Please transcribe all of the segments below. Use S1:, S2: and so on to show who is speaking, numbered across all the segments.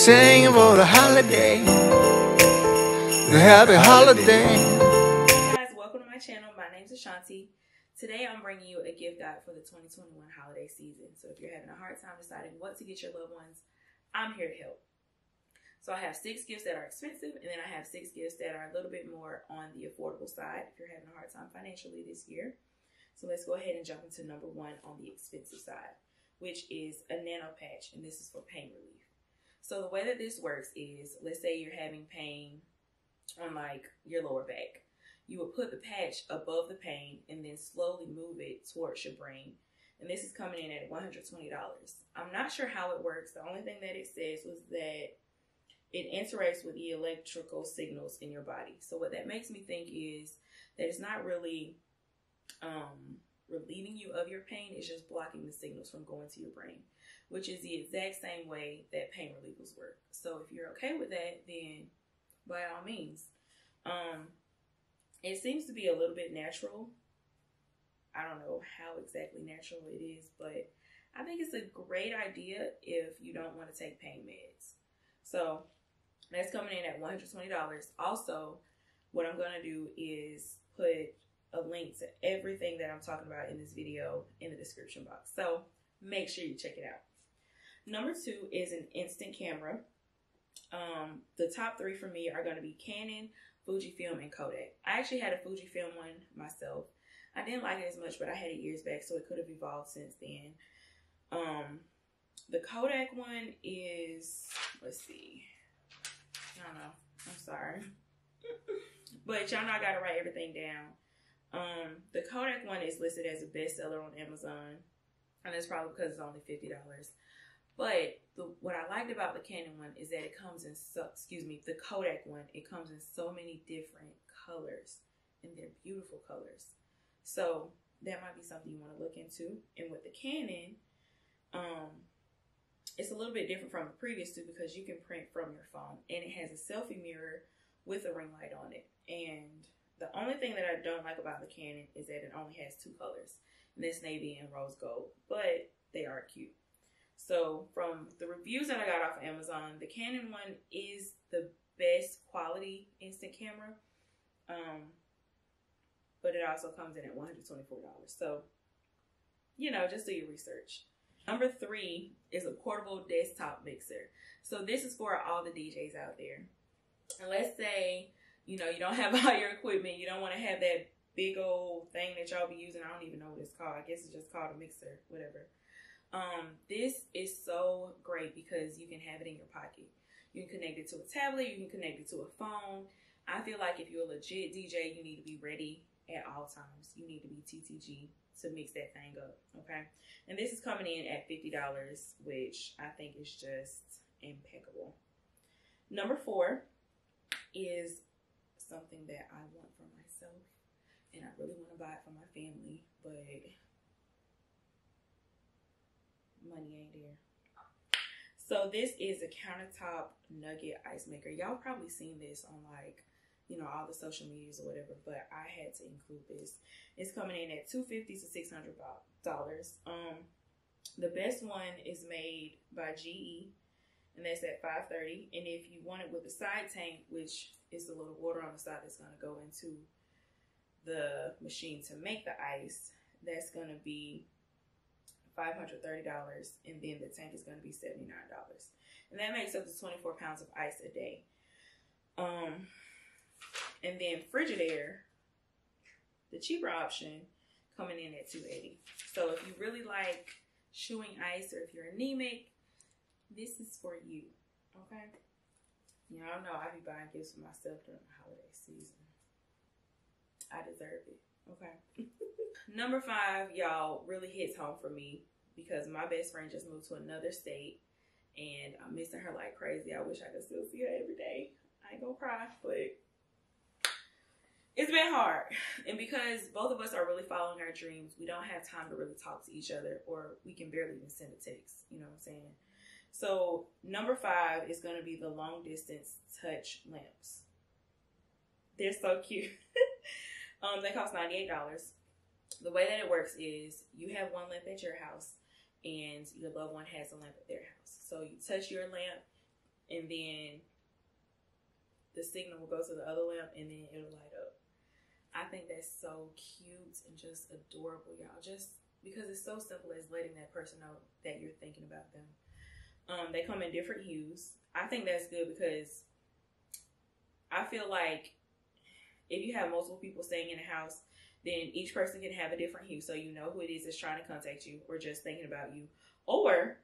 S1: Sing for the holiday. The happy holiday.
S2: guys, welcome to my channel. My name is Ashanti. Today I'm bringing you a gift guide for the 2021 holiday season. So if you're having a hard time deciding what to get your loved ones, I'm here to help. So I have six gifts that are expensive, and then I have six gifts that are a little bit more on the affordable side if you're having a hard time financially this year. So let's go ahead and jump into number one on the expensive side, which is a nano patch, and this is for pain relief. So the way that this works is, let's say you're having pain on like your lower back. You would put the patch above the pain and then slowly move it towards your brain. And this is coming in at $120. I'm not sure how it works. The only thing that it says was that it interacts with the electrical signals in your body. So what that makes me think is that it's not really um, relieving you of your pain, it's just blocking the signals from going to your brain, which is the exact same way that pain relievers work. So if you're okay with that, then by all means. Um, it seems to be a little bit natural. I don't know how exactly natural it is, but I think it's a great idea if you don't want to take pain meds. So that's coming in at $120. Also, what I'm going to do is put a link to everything that I'm talking about in this video in the description box. So make sure you check it out. Number two is an instant camera. Um, the top three for me are going to be Canon, Fujifilm, and Kodak. I actually had a Fujifilm one myself. I didn't like it as much, but I had it years back, so it could have evolved since then. Um, the Kodak one is, let's see, I don't know. I'm sorry. but y'all know I gotta write everything down. Um, the Kodak one is listed as a bestseller on Amazon, and that's probably because it's only fifty dollars. But the, what I liked about the Canon one is that it comes in so, excuse me, the Kodak one, it comes in so many different colors, and they're beautiful colors. So that might be something you want to look into. And with the Canon, um, it's a little bit different from the previous two because you can print from your phone, and it has a selfie mirror with a ring light on it, and the only thing that I don't like about the Canon is that it only has two colors, and that's navy and rose gold, but they are cute. So from the reviews that I got off of Amazon, the Canon one is the best quality instant camera. Um, but it also comes in at $124. So, you know, just do your research. Number three is a portable desktop mixer. So this is for all the DJs out there. And let's say you know, you don't have all your equipment. You don't want to have that big old thing that y'all be using. I don't even know what it's called. I guess it's just called a mixer, whatever. Um, this is so great because you can have it in your pocket. You can connect it to a tablet. You can connect it to a phone. I feel like if you're a legit DJ, you need to be ready at all times. You need to be TTG to mix that thing up, okay? And this is coming in at $50, which I think is just impeccable. Number four is something that I want for myself and I really want to buy it for my family, but money ain't there. So this is a countertop nugget ice maker. Y'all probably seen this on like, you know, all the social medias or whatever, but I had to include this. It's coming in at 250 to $600. Um, the best one is made by GE and that's at 5.30. And if you want it with a side tank, which is the little water on the side that's going to go into the machine to make the ice, that's going to be $530. And then the tank is going to be $79. And that makes up to 24 pounds of ice a day. Um, and then Frigidaire, the cheaper option, coming in at 280 So if you really like chewing ice or if you're anemic, this is for you. Okay? Y'all know I be buying gifts for myself during the holiday season. I deserve it. Okay. Number five, y'all, really hits home for me because my best friend just moved to another state and I'm missing her like crazy. I wish I could still see her every day. I ain't gonna cry, but it's been hard. And because both of us are really following our dreams, we don't have time to really talk to each other or we can barely even send a text. You know what I'm saying? So number five is to be the long distance touch lamps. They're so cute. um, they cost $98. The way that it works is you have one lamp at your house and your loved one has a lamp at their house. So you touch your lamp and then the signal will go to the other lamp and then it'll light up. I think that's so cute and just adorable, y'all. Just because it's so simple as letting that person know that you're thinking about them. Um, they come in different hues. I think that's good because I feel like if you have multiple people staying in a house, then each person can have a different hue so you know who it is that's trying to contact you or just thinking about you. Or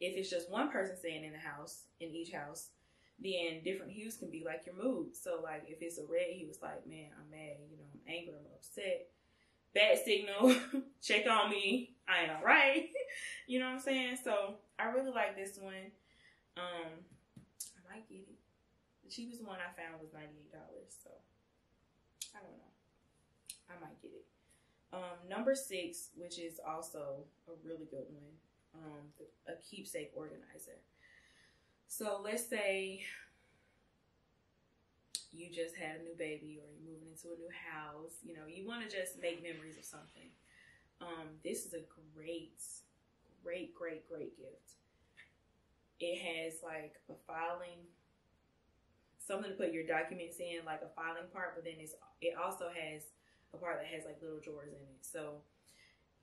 S2: if it's just one person staying in the house, in each house, then different hues can be like your mood. So like if it's a red, he was like, man, I'm mad, you know, I'm angry, I'm upset. Bad signal, check on me, I ain't all right. you know what I'm saying? So I really like this one. Um, I might get it. The cheapest one I found was $98, so I don't know. I might get it. Um, number six, which is also a really good one, um, a keepsake organizer. So let's say you just had a new baby or you're moving into a new house, you know, you want to just make memories of something. Um, this is a great, great, great, great gift. It has like a filing, something to put your documents in, like a filing part, but then it's it also has a part that has like little drawers in it. So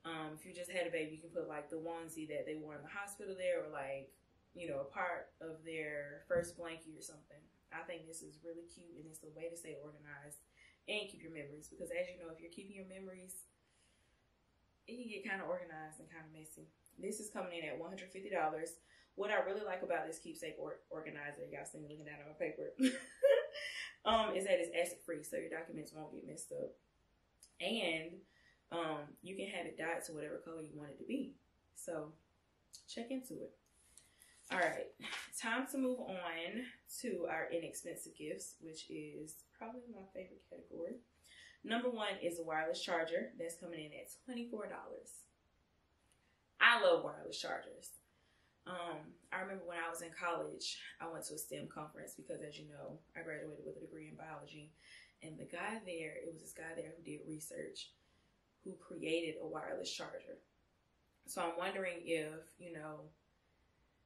S2: um, if you just had a baby, you can put like the onesie that they wore in the hospital there, or like you know a part of their first blankie or something. I think this is really cute, and it's a way to stay organized and keep your memories. Because as you know, if you're keeping your memories, it can get kind of organized and kind of messy. This is coming in at $150. What I really like about this keepsake or- organizer, y'all see me looking down at my paper, um, is that it's acid free, so your documents won't get messed up and um, you can have it dyed to whatever color you want it to be. So check into it. All right, time to move on to our inexpensive gifts, which is probably my favorite category. Number one is a wireless charger that's coming in at $24. I love wireless chargers. Um, I remember when I was in college, I went to a STEM conference because, as you know, I graduated with a degree in biology. And the guy there, it was this guy there who did research who created a wireless charger. So I'm wondering if, you know,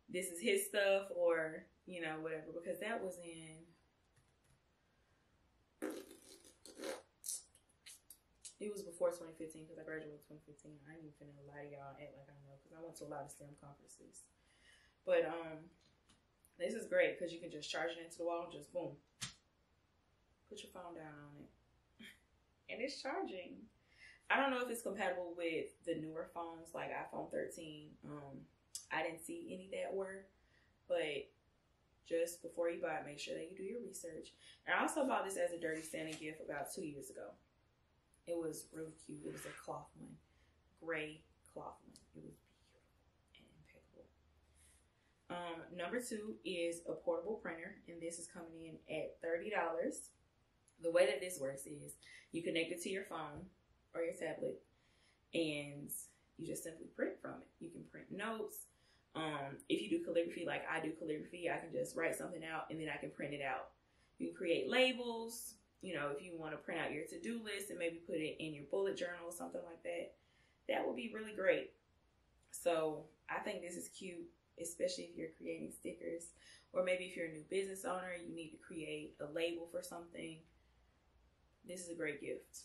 S2: this is his stuff or, you know, whatever, because that was in. It was before 2015 because I graduated in 2015. I ain't even finna lie to y'all act like I know because I went to a lot of STEM conferences. But um, this is great because you can just charge it into the wall and just boom, put your phone down on it. And it's charging. I don't know if it's compatible with the newer phones like iPhone 13. Um, I didn't see any that were, but just before you buy it, make sure that you do your research. And I also bought this as a dirty Santa gift about two years ago. It was really cute. It was a cloth one, gray cloth one. It was beautiful and impeccable. Um, number two is a portable printer, and this is coming in at thirty dollars the way that this works is you connect it to your phone or your tablet and you just simply print from it. You can print notes. Um, if you do calligraphy like I do calligraphy, I can just write something out and then I can print it out. You can create labels. You know, if you want to print out your to do list and maybe put it in your bullet journal or something like that, that would be really great. So I think this is cute, especially if you're creating stickers, or maybe if you're a new business owner, you need to create a label for something this is a great gift.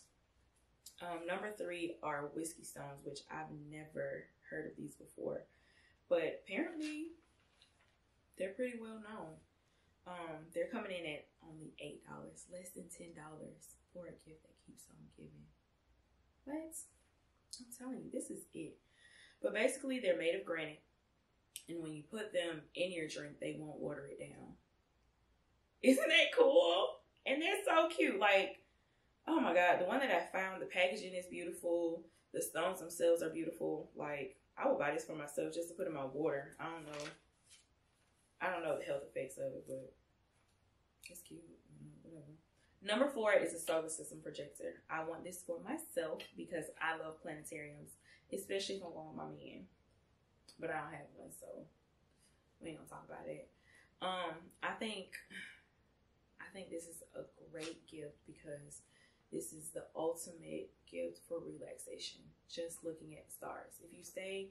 S2: Um, number three are whiskey stones, which I've never heard of these before, but apparently they're pretty well known. Um, they're coming in at only eight dollars, less than ten dollars for a gift that keeps on giving. What? I'm telling you, this is it. But basically, they're made of granite, and when you put them in your drink, they won't water it down. Isn't that cool? And they're so cute. Like oh my god, the one that I found, the packaging is beautiful. The stones themselves are beautiful. Like I would buy this for myself just to put in my water. I don't know. I don't know the health effects of it, but it's cute. Whatever. Number four is a solar system projector. I want this for myself because I love planetariums, especially if I'm going with my man. But I don't have one, so we ain't gonna talk about it. Um, I think I think this is a great gift because this is the ultimate gift for relaxation, just looking at stars. If you stay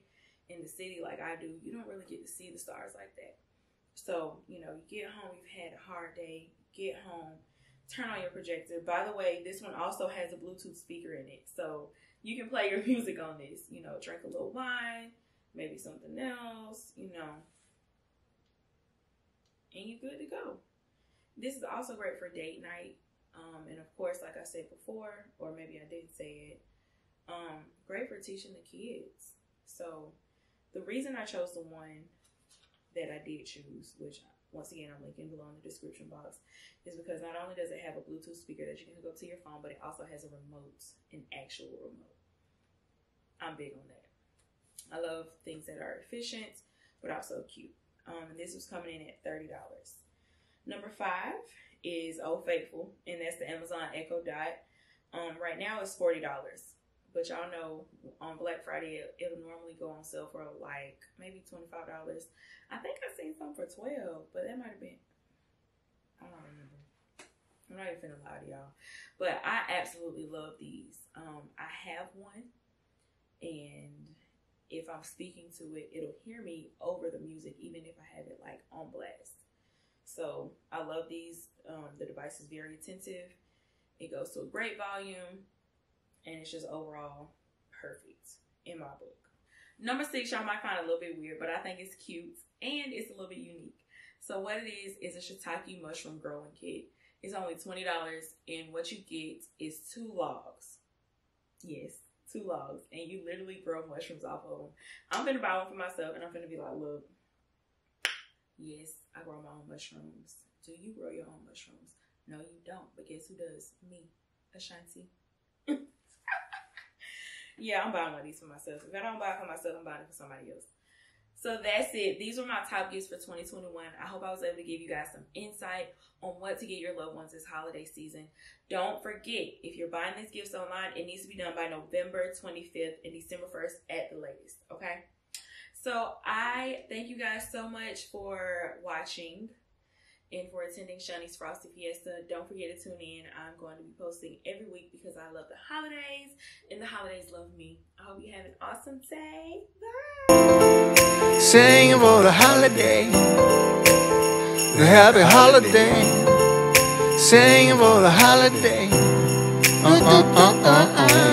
S2: in the city like I do, you don't really get to see the stars like that. So you know, you get home, you've had a hard day, get home, turn on your projector. By the way, this one also has a Bluetooth speaker in it. So you can play your music on this. You know, drink a little wine, maybe something else, you know. And you're good to go. This is also great for date night. Um, and of course, like I said before, or maybe I didn't say it, um, great for teaching the kids. So the reason I chose the one that I did choose, which once again I'm linking below in the description box, is because not only does it have a Bluetooth speaker that you can hook up to your phone, but it also has a remote, an actual remote. I'm big on that. I love things that are efficient, but also cute. Um, and this was coming in at $30. Number five is Old Faithful, and that's the Amazon Echo Dot. Um, right now it's $40. But y'all know on Black Friday it, will normally go on sale for like maybe twenty five dollars. I think I seen some for twelve, but that might have been I don't remember. I'm not even finna lie to y'all. But I absolutely love these. Um, I have one and if I'm speaking to it, it'll hear me over the music, even if I have it like on blast. So I love these. Um, the device is very attentive. It goes to a great volume and it's just overall perfect in my book. Number six, y'all might find a little bit weird, but I think it's cute and it's a little bit unique. So what it is is a shiitake mushroom growing kit. It's only twenty dollars, and what you get is two logs. Yes, two logs, and you literally grow mushrooms off of them. I'm gonna buy one for myself, and I'm gonna be like, look, yes, I grow my own mushrooms. Do you grow your own mushrooms? No, you don't. But guess who does? Me, Ashanti. yeah, I'm buying one of these for myself. If I don't buy it for myself, I'm buying it for somebody else. So that's it. These were my top gifts for 2021. I hope I was able to give you guys some insight on what to get your loved ones this holiday season. Don't forget, if you're buying these gifts online, it needs to be done by November 25th and December 1st at the latest. Okay? So I thank you guys so much for watching and for attending Shawnee's Frosty Fiesta. Don't forget to tune in. I'm going to be posting every week because I love the holidays and the holidays love me. I hope you have an awesome day. Bye.
S1: Sing for the holiday, the happy holiday. Sing for the holiday. Uh, uh, uh, uh, uh.